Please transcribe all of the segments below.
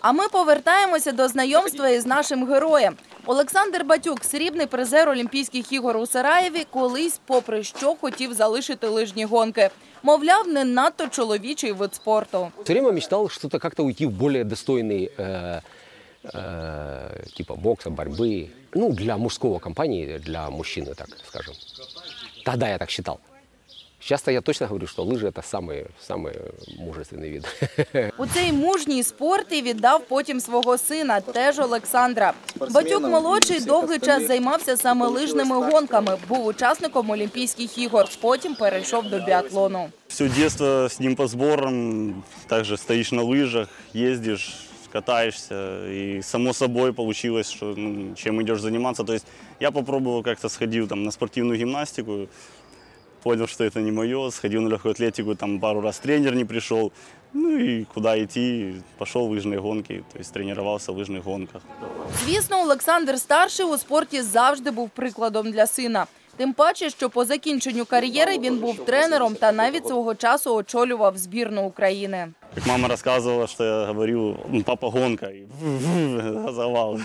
А ми повертаємося до знайомства із нашим героєм. Олександр Батюк, срібний призер Олімпійських ігор у Сараєві, колись, попри що, хотів залишити лижні гонки. Мовляв, не надто чоловічий вид спорту. Все время мечтал что-то как-то уйти в более достойный э, э, типа бокса, борьбы. Ну, для мужского компании, для мужчины, так скажем. Тогда я так считал. Сейчас-то я точно говорю, что лыжи это самый, самый мужественный вид. У цей мужній спорт і віддав потім свого сина, теж Олександра. Батюк молодший довгий час займався саме лижними гонками. Був учасником Олімпійських ігор. Потім перейшов до біатлону. Все детство с ним по сборам, также стоишь на лыжах, ездишь, катаешься, и само собой получилось, что ну, чем идешь заниматься. То есть я попробовал как-то сходил там на спортивную гимнастику, понял, что это не мое, сходил на легкую атлетику, там пару раз тренер не пришел, ну и куда идти, пошел в лыжные гонки, то есть тренировался в лыжных гонках. Звісно, Олександр старший у спорті завжди був прикладом для сина. Тим паче, що по закінченню кар'єри він був тренером та навіть свого часу очолював збірну України. Как мама рассказывала, что я говорил, «Ну, папа гонка, и газовал.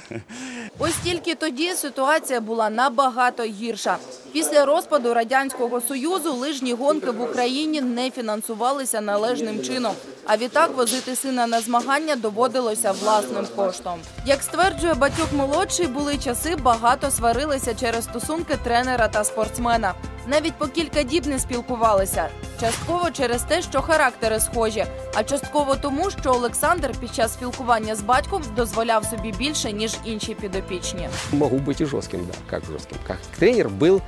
Ось тільки тоді ситуація була набагато гірша. Після розпаду радянського союзу лижні гонки в Україні не фінансувалися належним чином. А відтак возити сина на змагання доводилося власним коштом. Як стверджує батюк молодший, були часи багато сварилися через стосунки тренера та спортсмена. Навіть по кілька діб не спілкувалися. Частково через те, що характери схожі, а частково тому, що Олександр під час спілкування з батьком дозволяв собі більше ніж інші підопічні. Могу быть и жестким, да. Как жестким? Как тренер был, э,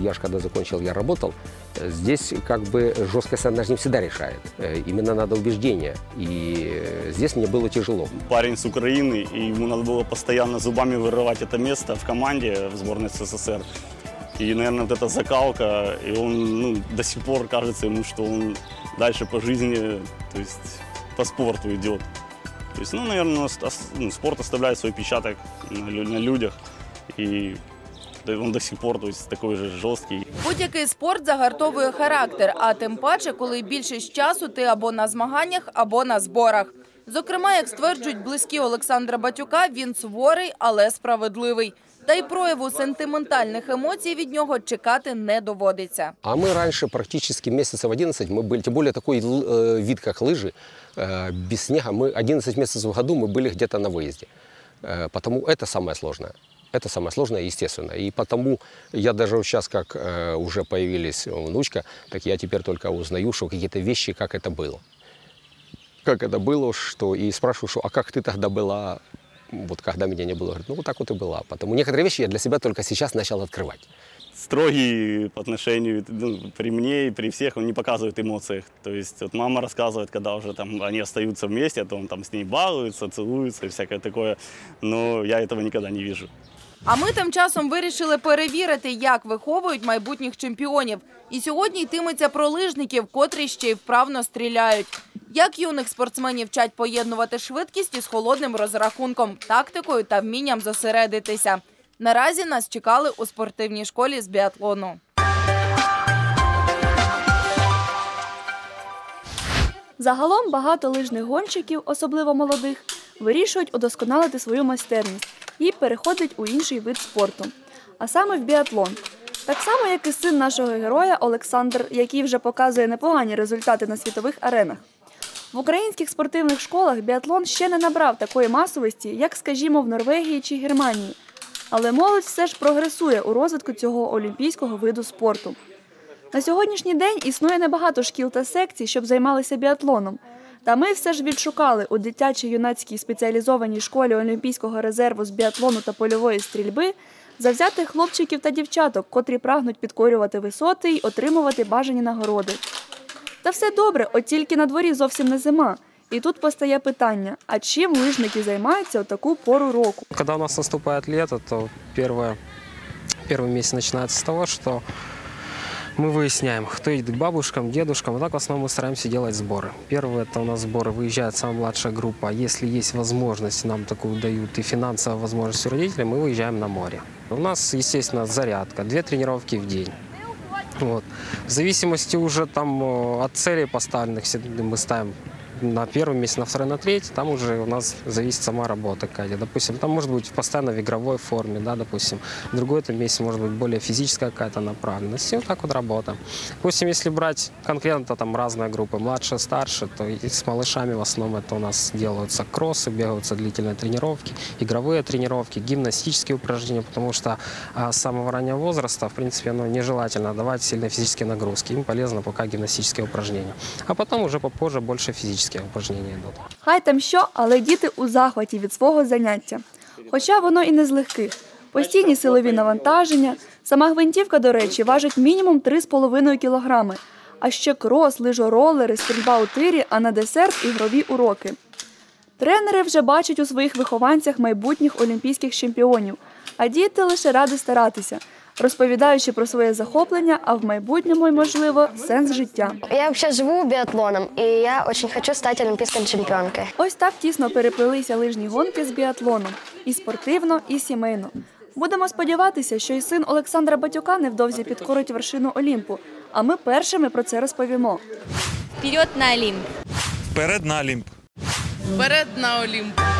я же когда закончил, я работал, э, здесь как бы жесткость она не всегда решает. Э, Именно надо убеждение. И э, здесь мне было тяжело. Парень с Украины, и ему надо было постоянно зубами вырывать это место в команде в сборной СССР. И, наверное, вот эта закалка, и он ну, до сих пор кажется ему, что он дальше по жизни, то есть по спорту идет. То есть, ну, наверное, ну, спорт оставляет свой лю- на людях, и да, он до сих пор то есть, такой же жесткий. Будь-який спорт загартовує характер, а тим паче, коли більшість часу ти або на змаганнях, або на зборах. Зокрема, як стверджують близькі Олександра Батюка, він суворий, але справедливий. Та й прояву сентиментальних емоцій від нього чекати не доводиться. А мы раньше практически месяцев 11 мы были, тем более такой л- э, вид, как лыжи, э, без снега, мы 11 месяцев в году мы были где-то на выезде. Э, Потому это самое сложное. Это самое сложное, естественно. И потому я даже сейчас, как э, уже появились внучка, так я теперь только узнаю, что какие-то вещи, как это было. Как это было, что и спрашиваю, что, а как ты тогда была, вот когда меня не было, говорит, ну вот так вот и была. Потому некоторые вещи я для себя только сейчас начал открывать. строгий по отношению ну, при мне и при всех, он не показывает эмоций. То есть вот мама рассказывает, когда уже там они остаются вместе, то он там с ней балуется, целуется и всякое такое. Но я этого никогда не вижу. А ми тим часом вирішили перевірити, як виховують майбутніх чемпіонів. І сьогодні йтиметься про лижників, котрі ще й вправно стріляють. Як юних спортсменів вчать поєднувати швидкість із холодним розрахунком, тактикою та вмінням зосередитися. Наразі нас чекали у спортивній школі з біатлону. Загалом багато лижних гонщиків, особливо молодих, вирішують удосконалити свою майстерність і переходять у інший вид спорту, а саме в біатлон. Так само, як і син нашого героя Олександр, який вже показує непогані результати на світових аренах. В українських спортивних школах біатлон ще не набрав такої масовості, як, скажімо, в Норвегії чи Германії. Але молодь все ж прогресує у розвитку цього олімпійського виду спорту. На сьогоднішній день існує небагато шкіл та секцій, щоб займалися біатлоном. Та ми все ж відшукали у дитячій юнацькій спеціалізованій школі Олімпійського резерву з біатлону та польової стрільби завзятих хлопчиків та дівчаток, котрі прагнуть підкорювати висоти й отримувати бажані нагороди. Та все добре, от тільки на дворі зовсім не зима. І тут постає питання: а чим лижники займаються у таку пору року? Когда у нас наступает лето, то первое, первый месяц начинается с того, что мы выясняем, кто едет к бабушкам, дедушкам. А так в основном мы стараемся делать сборы. Первое это у нас сборы, выезжает самая младшая группа. Если есть возможность, нам такую дают и финансовая возможность у родителей, мы выезжаем на море. У нас, естественно, зарядка, две тренировки в день. Вот. В зависимости уже там э, от целей поставленных, мы ставим на первом месте, на второй, на третий, там уже у нас зависит сама работа Катя. Допустим, там может быть постоянно в игровой форме, да, допустим. В другой этом месте может быть более физическая какая-то направленность. И вот так вот работа. Допустим, если брать конкретно там разные группы, младше, старше, то и с малышами в основном это у нас делаются кроссы, бегаются длительные тренировки, игровые тренировки, гимнастические упражнения, потому что а, с самого раннего возраста, в принципе, ну, нежелательно давать сильные физические нагрузки. Им полезно пока гимнастические упражнения. А потом уже попозже больше физические упражнения идут. Хай там що, але діти у захваті від свого заняття. Хоча воно і не з легких. Постійні силові навантаження. Сама гвинтівка, до речі, важить мінімум 3,5 кілограми. А ще крос, лижоролери, стрільба у тирі, а на десерт ігрові уроки. Тренери вже бачать у своїх вихованцях майбутніх олімпійських чемпіонів, а діти лише раді старатися, розповідаючи про своє захоплення, а в майбутньому й можливо сенс життя. Я вообще живу биатлоном, и я очень хочу стать олимпийской чемпионкой. Ось так тісно переплелися лижні гонки з біатлоном і спортивно, і сімейно. Будемо сподіватися, що і син Олександра Батюка невдовзі підкорить вершину Олімпу. А ми першими про це розповімо. Вперед на Олімп! Вперед на Олімп. Вперед на Олімп!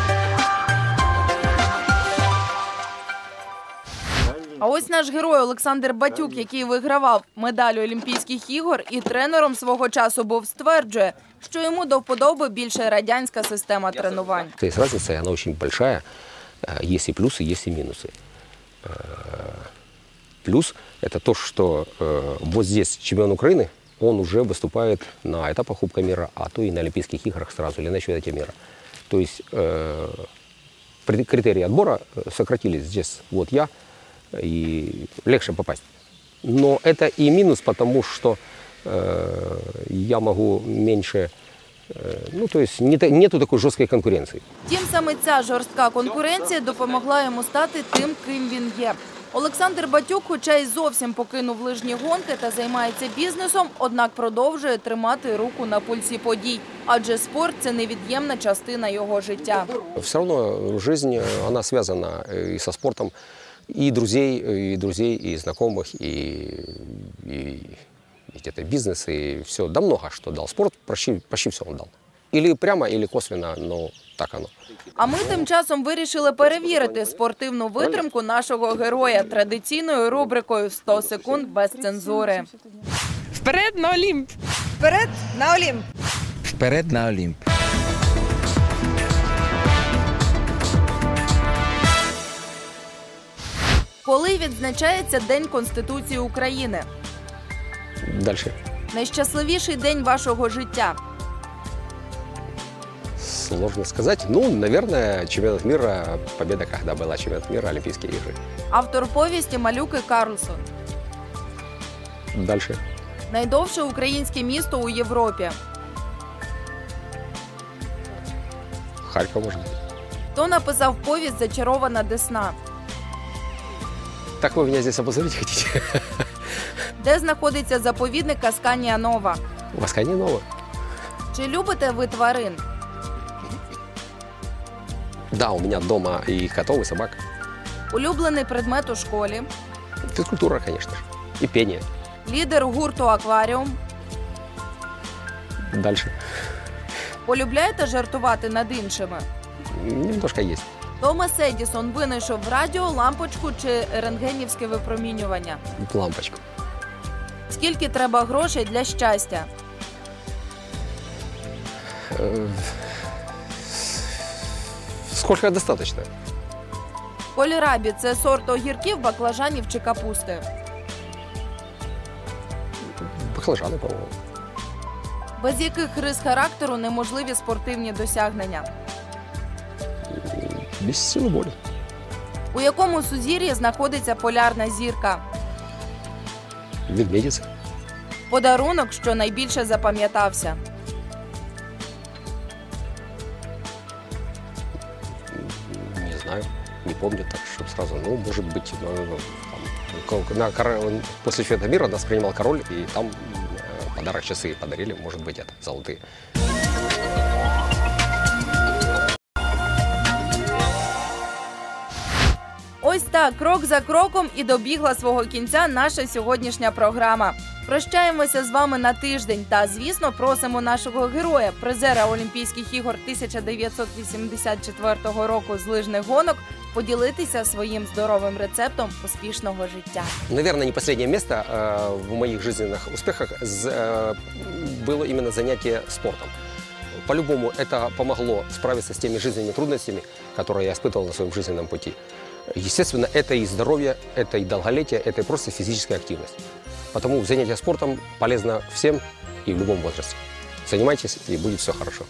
А ось наш герой Олександр Батюк, який вигравав медаль Олімпійських ігор і тренером свого часу був, стверджує, що йому до вподоби більше радянська система тренувань. Есть разница, и она очень большая. Э, Есть и плюсы, есть и минусы. Э, Плюс – это то, что э, вот здесь чемпион Украины, он уже выступает на этапах Кубка мира, а то и на Олимпийских играх сразу, или на чемпионате мира. То есть э, при- критерии отбора э, сократились. Здесь вот я, и легче попасть. Но это и минус, потому что э, я могу меньше Э, Ну, то есть не та- нету такой жесткой конкуренции. Втім, саме ця жорстка конкуренція допомогла йому стати тим, ким він є. Олександр Батюк, хоча й зовсім покинув лижні гонки та займається бізнесом, однак продовжує тримати руку на пульсі подій, адже спорт це невід'ємна частина його життя. Все равно жизнь, э, она связана э, и со спортом, и друзей, и друзей, и знакомых, и, и, и где-то бизнес, и все. Да много что дал. Спорт почти, почти все он дал. Или прямо, или косвенно, но так оно. А ми тим часом вирішили перевірити спортивну витримку нашого героя традиційною рубрикою «100 секунд без цензури. Вперед на Олімп! Вперед на Олімп! Вперед на Олімп. Коли відзначається День Конституції України? Дальше. Найщасливіший день вашого життя. Сложно сказать. Ну, наверное, чемпионат мира, победа, когда была чемпионат мира, Олимпийские игры. Автор повісті Малюки Карлсон. Дальше. Найдовше українське місто у Європі. Харьков, может быть. Хто написав повість Зачарована Десна? Так вы меня здесь обозрить хотите? Де знаходиться заповідник Асканія Нова? Восхание новое. Чи любите ви тварин? Да, у меня дома и котов, и собак. Улюблений предмет у школі, Физкультура, конечно же. И пение. лідер гурту Акваріум. Дальше. Полюбляєте жартувати над іншими? Немножко есть. Томас Едісон винайшов радіо, лампочку чи рентгенівське випромінювання. Лампочку. Скільки треба грошей для щастя? Э, Сколько достаточно? Колірабі це сорт огірків, баклажанів чи капусти. Баклажаны, по-моему. Без яких рис характеру неможливі спортивні досягнення? Без силы воли. У якому сузір'ї знаходиться полярна зірка? Медведица. Подарунок, що найбільше запам'ятався. Не знаю. Не помню так, чтобы сразу. Ну, может быть, ну, там, ко- на, кор- после чемпионата мира нас принимал король, и там э, подарок часы подарили, может быть, это, золотые. так, крок за кроком і добігла свого кінця наша сьогоднішня програма. Прощаємося з вами на тиждень та, звісно, просимо нашого героя, призера Олімпійських ігор 1984 року з лижних гонок, поділитися своїм здоровим рецептом успішного життя. Наверное, не последнее место э, в моих жизненных успехах з- э, было именно занятие спортом. По-любому это помогло справиться с теми жизненными трудностями, которые я испытывал на своем жизненном пути. Естественно, это и здоровье, это и долголетие, это и просто физическая активность. Потому занятие спортом полезно всем и в любом возрасте. Занимайтесь, и будет все хорошо.